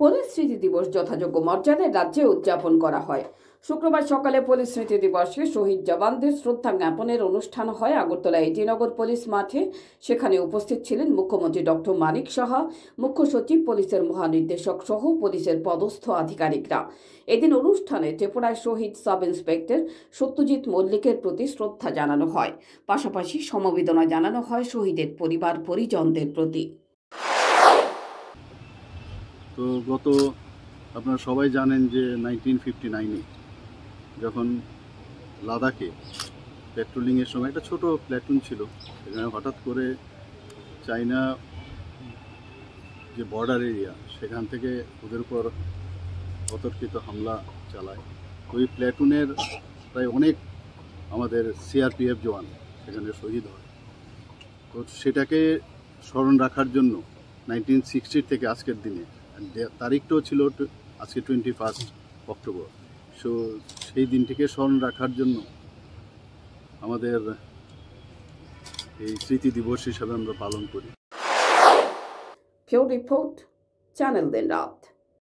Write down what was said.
Police স্মৃতি দিবস যথাযোগ্য মর্যাদায় রাজ্যে উদযাপন করা হয়। শুক্রবার সকালে পুলিশ স্মৃতি দিবসে শহীদ জওয়ানদের শ্রদ্ধা জ্ঞাপনের অনুষ্ঠান হয় আগরতলা এটিনগর পুলিশ মাঠে। সেখানে উপস্থিত ছিলেন মুখ্যমন্ত্রী ডক্টর মানিক সাহা, মুখ্য সচিব পুলিশের মহানির্দেশক সহ পুলিশের পদস্থ আধিকারিকরা। এদিন অনুষ্ঠানে ত্রিপুরায় শহীদ সাব ইন্সপেক্টর সত্যজিৎ মল্লিকের প্রতি শ্রদ্ধা জানানো হয়। পাশাপাশি সমবেদনা জানানো হয় শহীদের পরিবার, পরিজনদের প্রতি। তো গত, আপনারা সবাই জানেন যে নাইনটিন ফিফটি নাইনে যখন লাদাখে পেট্রোলিংয়ের সময় একটা ছোট প্ল্যাটুন ছিল, সেখানে হঠাৎ করে চাইনা যে বর্ডার এরিয়া সেখান থেকে ওদের উপর অতর্কিত হামলা চালায়। ওই প্ল্যাটুনের প্রায় অনেক আমাদের সিআরপিএফ জওয়ান সেখানে শহীদ হয়। তো সেটাকে স্মরণ রাখার জন্য নাইনটিন সিক্সটির থেকে আজকের দিনে তারিখটাও ছিল আজকে টোয়েন্টি ফার্স্ট অক্টোবর সো সেই দিনটিকে স্মরণ রাখার জন্য আমাদের এই স্মৃতি দিবস হিসাবে আমরা পালন করি। কেউ রিপোর্ট চ্যানেল দিন রাত